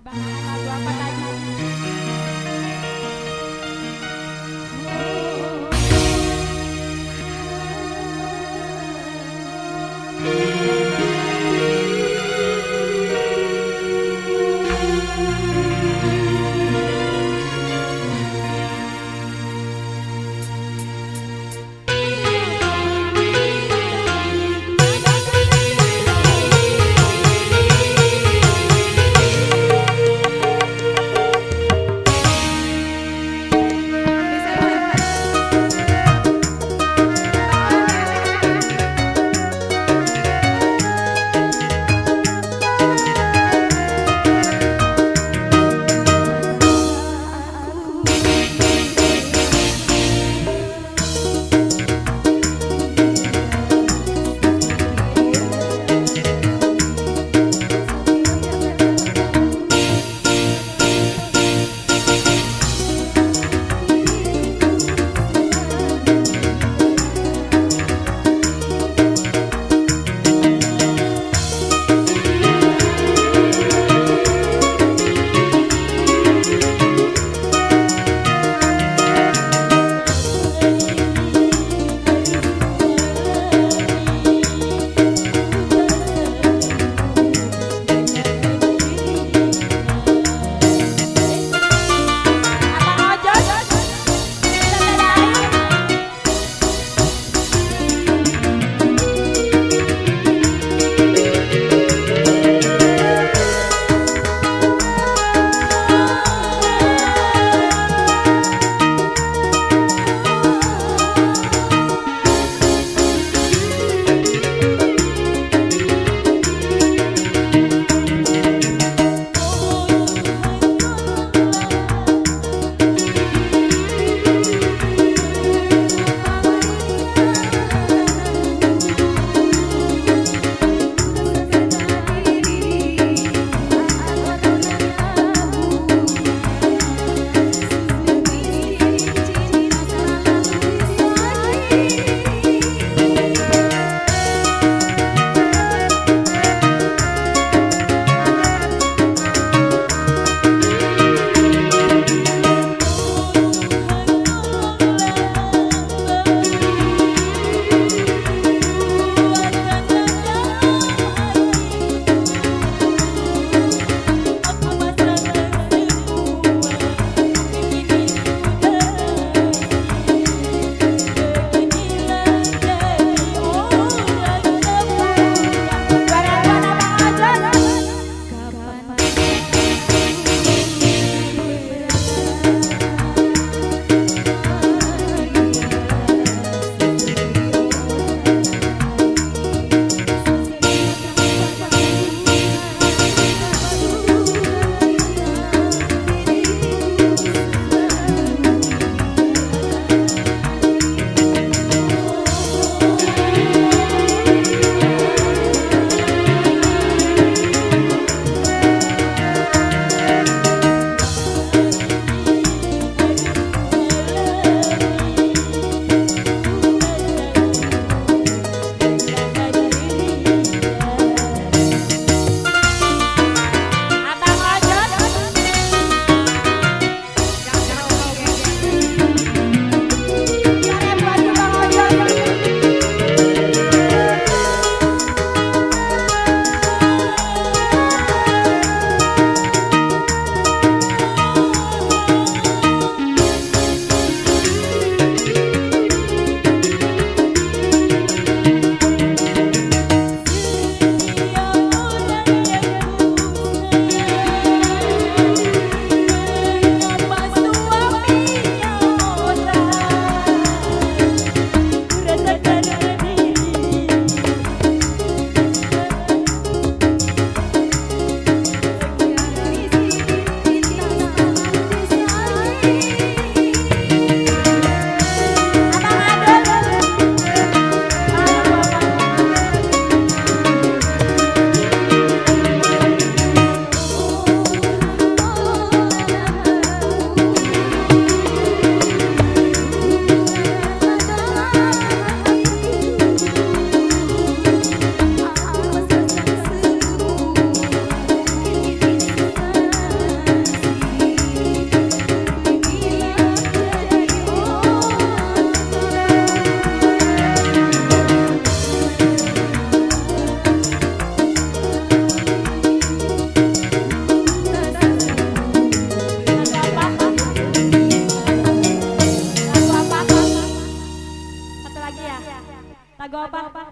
Abang apa